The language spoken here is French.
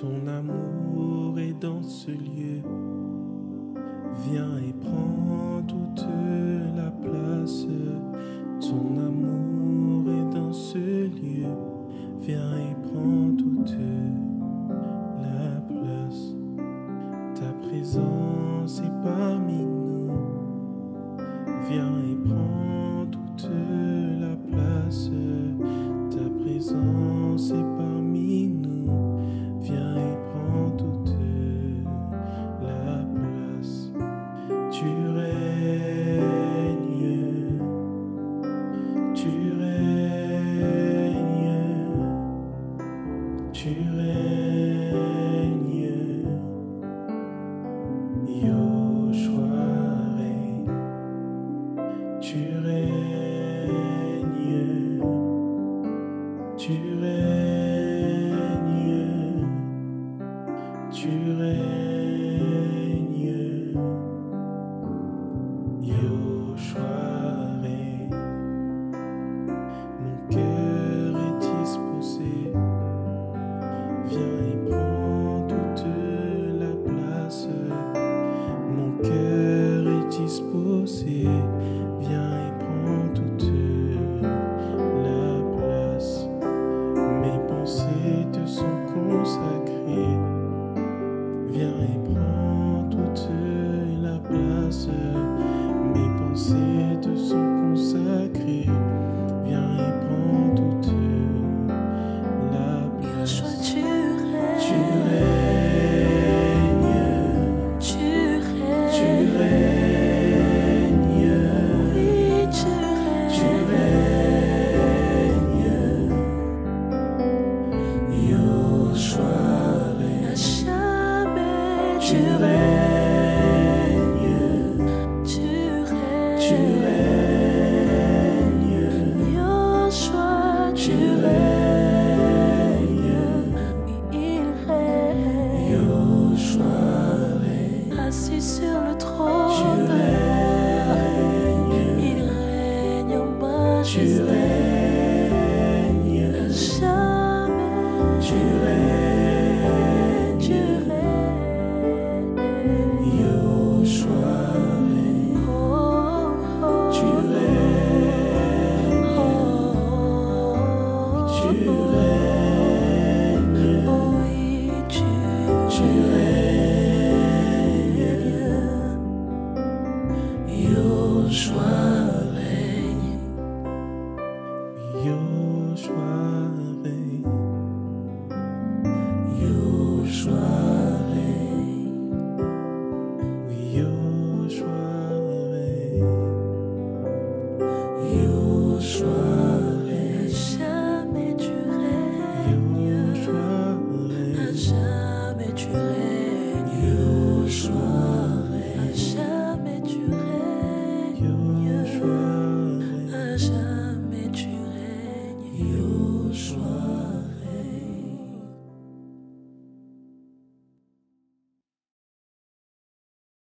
Ton amour est dans ce lieu. Viens et prends toute la place. Ton amour est dans ce lieu. Viens et prends toute la place. Ta présence est pas tu règnes, Yoshua règne. Mon cœur est disposé, viens et prends toute la place. Mon cœur est disposé, viens et prends toute la place. Mes pensées te sont consacrées. Tu règnes, tu règnes, tu règnes, tu règnes, tu règnes, il règne, je assis sur le trône, il règne en bas, je règne, jamais, tu règnes. your joie.